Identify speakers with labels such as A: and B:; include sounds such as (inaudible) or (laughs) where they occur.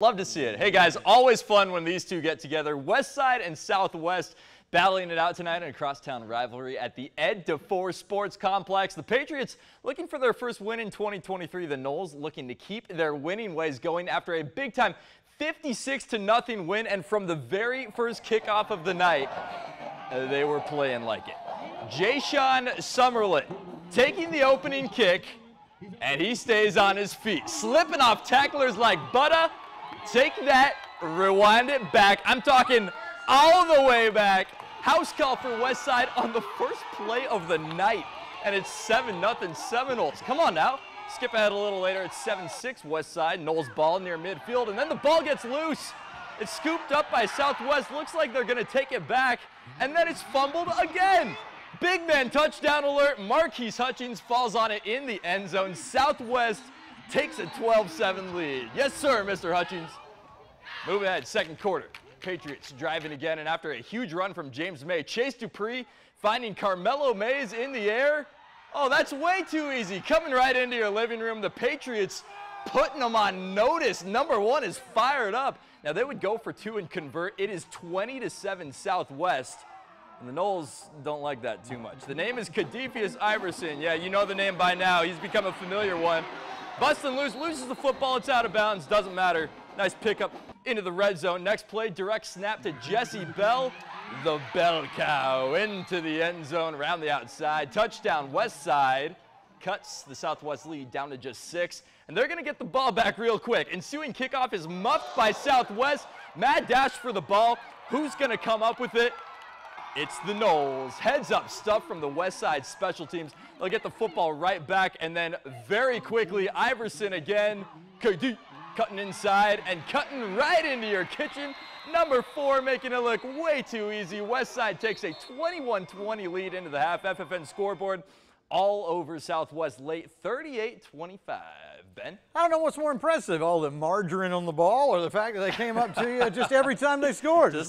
A: Love to see it. Hey guys, always fun when these two get together. West Side and Southwest battling it out tonight in a crosstown rivalry at the Ed DeFore Sports Complex. The Patriots looking for their first win in 2023. The Noles looking to keep their winning ways going after a big time 56 to nothing win. And from the very first kickoff of the night, they were playing like it. Jashaun Summerlin taking the opening kick, and he stays on his feet, slipping off tacklers like butter Take that, rewind it back. I'm talking all the way back. House call for West Side on the first play of the night. And it's 7 0 Seminoles. Come on now. Skip ahead a little later. It's 7 6 West Side. Noles ball near midfield. And then the ball gets loose. It's scooped up by Southwest. Looks like they're going to take it back. And then it's fumbled again. Big man touchdown alert. Marquise Hutchings falls on it in the end zone. Southwest takes a 12-7 lead. Yes, sir, Mr. Hutchings. Move ahead, second quarter. Patriots driving again, and after a huge run from James May, Chase Dupree finding Carmelo Mays in the air. Oh, that's way too easy. Coming right into your living room. The Patriots putting them on notice. Number one is fired up. Now they would go for two and convert. It is 20 to 7 Southwest. And the Noles don't like that too much. The name is Cadifius Iverson. Yeah, you know the name by now. He's become a familiar one. Bustin loose, loses the football, it's out of bounds, doesn't matter. Nice pickup into the red zone. Next play, direct snap to Jesse Bell. The bell cow into the end zone, around the outside. Touchdown, west side. Cuts the Southwest lead down to just six. And they're going to get the ball back real quick. Ensuing kickoff is muffed by Southwest. Mad dash for the ball. Who's going to come up with it? It's the Noles. Heads up stuff from the West Side special teams. They'll get the football right back, and then very quickly, Iverson again. KD cutting inside and cutting right into your kitchen. Number four making it look way too easy. West Side takes a 21-20 lead into the half. FFN scoreboard all over Southwest late 38-25. Ben?
B: I don't know what's more impressive, all the margarine on the ball or the fact that they came up to you just every time they scored. (laughs)
A: Just